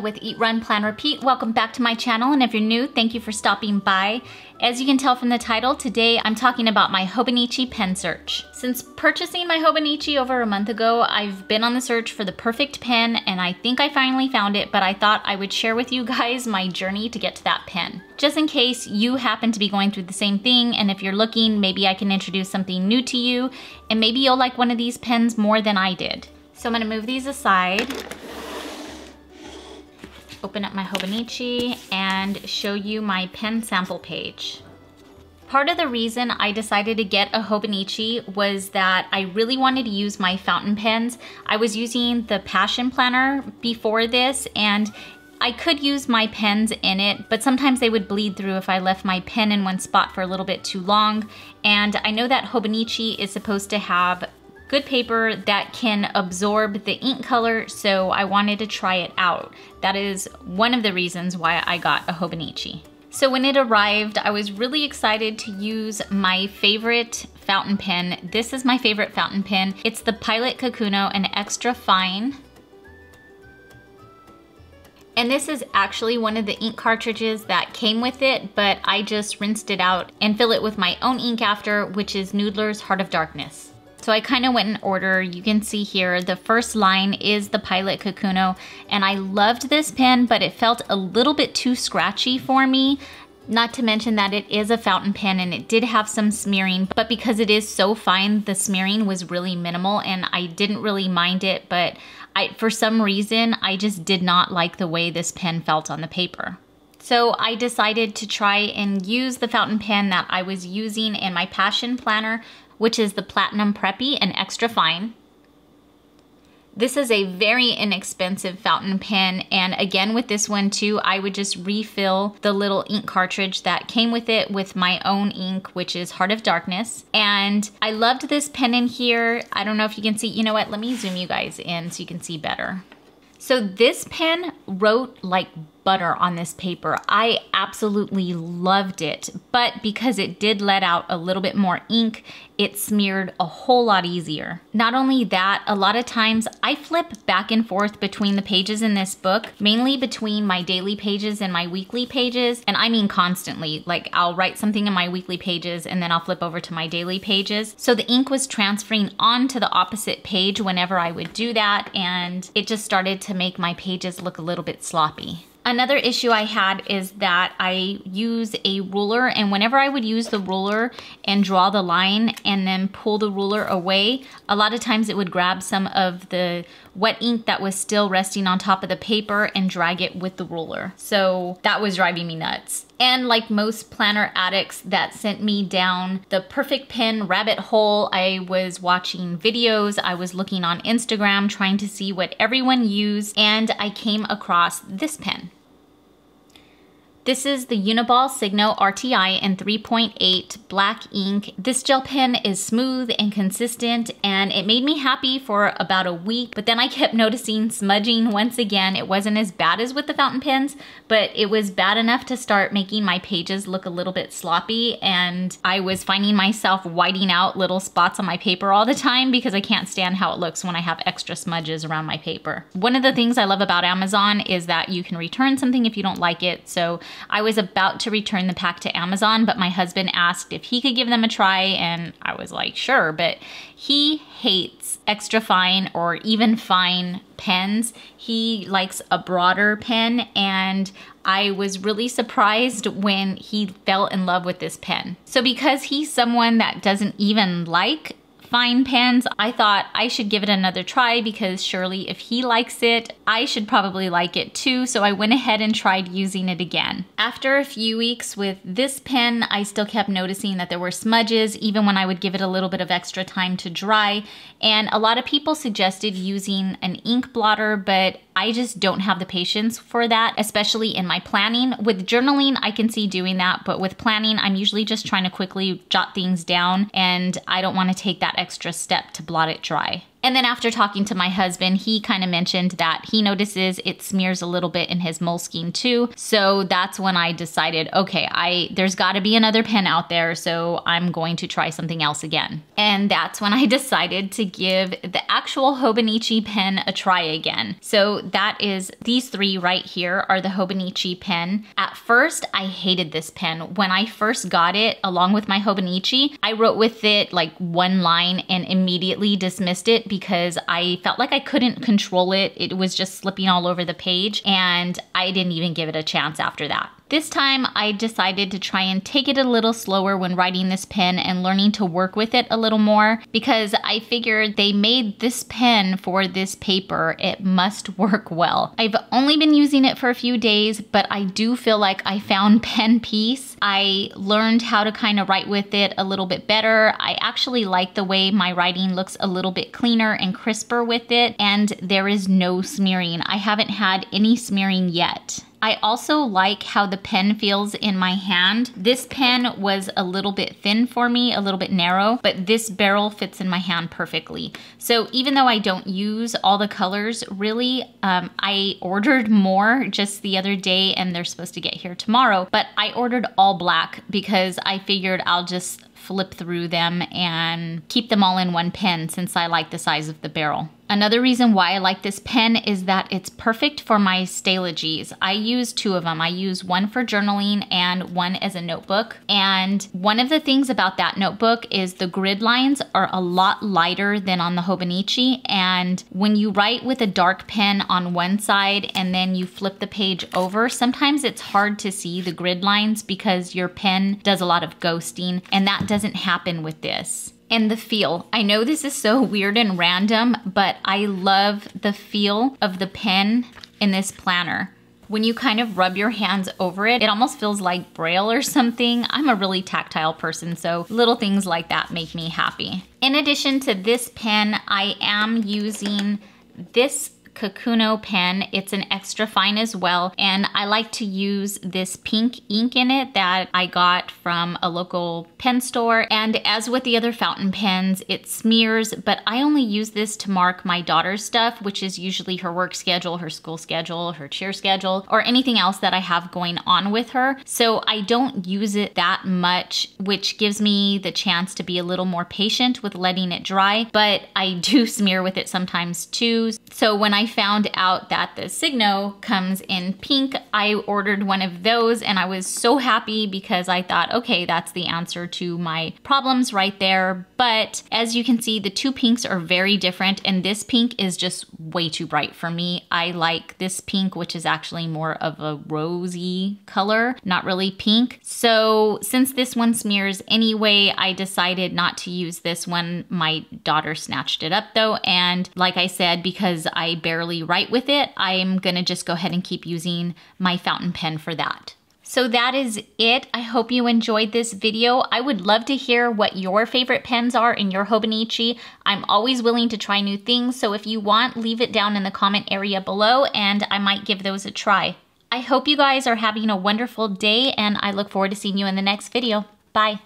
With Eat, Run, Plan, Repeat. Welcome back to my channel, and if you're new, thank you for stopping by. As you can tell from the title, today I'm talking about my Hobonichi pen search. Since purchasing my Hobonichi over a month ago, I've been on the search for the perfect pen, and I think I finally found it, but I thought I would share with you guys my journey to get to that pen. Just in case you happen to be going through the same thing, and if you're looking, maybe I can introduce something new to you, and maybe you'll like one of these pens more than I did. So I'm gonna move these aside open up my Hobonichi and show you my pen sample page. Part of the reason I decided to get a Hobonichi was that I really wanted to use my fountain pens. I was using the Passion Planner before this and I could use my pens in it, but sometimes they would bleed through if I left my pen in one spot for a little bit too long. And I know that Hobonichi is supposed to have good paper that can absorb the ink color, so I wanted to try it out. That is one of the reasons why I got a Hobonichi. So when it arrived, I was really excited to use my favorite fountain pen. This is my favorite fountain pen. It's the Pilot Kakuno, an extra fine. And this is actually one of the ink cartridges that came with it, but I just rinsed it out and fill it with my own ink after, which is Noodler's Heart of Darkness. So I kind of went in order. You can see here, the first line is the Pilot Kakuno, and I loved this pen, but it felt a little bit too scratchy for me. Not to mention that it is a fountain pen and it did have some smearing, but because it is so fine, the smearing was really minimal and I didn't really mind it, but I, for some reason, I just did not like the way this pen felt on the paper. So I decided to try and use the fountain pen that I was using in my Passion Planner which is the Platinum Preppy and Extra Fine. This is a very inexpensive fountain pen and again with this one too I would just refill the little ink cartridge that came with it with my own ink which is Heart of Darkness and I loved this pen in here. I don't know if you can see, you know what, let me zoom you guys in so you can see better. So this pen wrote like butter on this paper. I absolutely loved it, but because it did let out a little bit more ink, it smeared a whole lot easier. Not only that, a lot of times I flip back and forth between the pages in this book, mainly between my daily pages and my weekly pages, and I mean constantly. Like I'll write something in my weekly pages and then I'll flip over to my daily pages. So the ink was transferring onto the opposite page whenever I would do that, and it just started to make my pages look a little bit sloppy. Another issue I had is that I use a ruler and whenever I would use the ruler and draw the line and then pull the ruler away, a lot of times it would grab some of the wet ink that was still resting on top of the paper and drag it with the ruler. So that was driving me nuts. And like most planner addicts that sent me down the perfect pen rabbit hole, I was watching videos, I was looking on Instagram trying to see what everyone used, and I came across this pen. This is the Uniball Signo RTI in 3.8 black ink. This gel pen is smooth and consistent and it made me happy for about a week, but then I kept noticing smudging once again. It wasn't as bad as with the fountain pens, but it was bad enough to start making my pages look a little bit sloppy and I was finding myself whiting out little spots on my paper all the time because I can't stand how it looks when I have extra smudges around my paper. One of the things I love about Amazon is that you can return something if you don't like it, so I was about to return the pack to Amazon, but my husband asked if he could give them a try, and I was like, sure, but he hates extra fine or even fine pens. He likes a broader pen, and I was really surprised when he fell in love with this pen. So because he's someone that doesn't even like fine pens, I thought I should give it another try because surely if he likes it, I should probably like it too. So I went ahead and tried using it again. After a few weeks with this pen, I still kept noticing that there were smudges even when I would give it a little bit of extra time to dry. And a lot of people suggested using an ink blotter, but I just don't have the patience for that, especially in my planning. With journaling, I can see doing that, but with planning, I'm usually just trying to quickly jot things down and I don't wanna take that extra step to blot it dry. And then after talking to my husband, he kind of mentioned that he notices it smears a little bit in his Moleskine too. So that's when I decided, okay, I there's got to be another pen out there, so I'm going to try something else again. And that's when I decided to give the actual Hobonichi pen a try again. So that is these three right here are the Hobonichi pen. At first, I hated this pen. When I first got it along with my Hobonichi, I wrote with it like one line and immediately dismissed it because I felt like I couldn't control it. It was just slipping all over the page and I didn't even give it a chance after that. This time I decided to try and take it a little slower when writing this pen and learning to work with it a little more because I figured they made this pen for this paper. It must work well. I've only been using it for a few days, but I do feel like I found pen peace. I learned how to kind of write with it a little bit better. I actually like the way my writing looks a little bit cleaner and crisper with it, and there is no smearing. I haven't had any smearing yet. I also like how the pen feels in my hand. This pen was a little bit thin for me, a little bit narrow, but this barrel fits in my hand perfectly. So even though I don't use all the colors, really, um, I ordered more just the other day and they're supposed to get here tomorrow, but I ordered all black because I figured I'll just flip through them and keep them all in one pen since I like the size of the barrel. Another reason why I like this pen is that it's perfect for my Stalogies. I use two of them. I use one for journaling and one as a notebook. And one of the things about that notebook is the grid lines are a lot lighter than on the Hobonichi. And when you write with a dark pen on one side and then you flip the page over, sometimes it's hard to see the grid lines because your pen does a lot of ghosting and that doesn't happen with this and the feel. I know this is so weird and random, but I love the feel of the pen in this planner. When you kind of rub your hands over it, it almost feels like braille or something. I'm a really tactile person, so little things like that make me happy. In addition to this pen, I am using this Kakuno pen. It's an extra fine as well. And I like to use this pink ink in it that I got from a local pen store. And as with the other fountain pens, it smears, but I only use this to mark my daughter's stuff, which is usually her work schedule, her school schedule, her cheer schedule, or anything else that I have going on with her. So I don't use it that much, which gives me the chance to be a little more patient with letting it dry, but I do smear with it sometimes too. So when I found out that the Signo comes in pink, I ordered one of those and I was so happy because I thought, okay, that's the answer to my problems right there. But as you can see, the two pinks are very different and this pink is just way too bright for me. I like this pink, which is actually more of a rosy color, not really pink. So since this one smears anyway, I decided not to use this one. My daughter snatched it up though. And like I said, because I barely write with it, I'm gonna just go ahead and keep using my fountain pen for that. So that is it. I hope you enjoyed this video. I would love to hear what your favorite pens are in your Hobonichi. I'm always willing to try new things, so if you want, leave it down in the comment area below and I might give those a try. I hope you guys are having a wonderful day and I look forward to seeing you in the next video. Bye.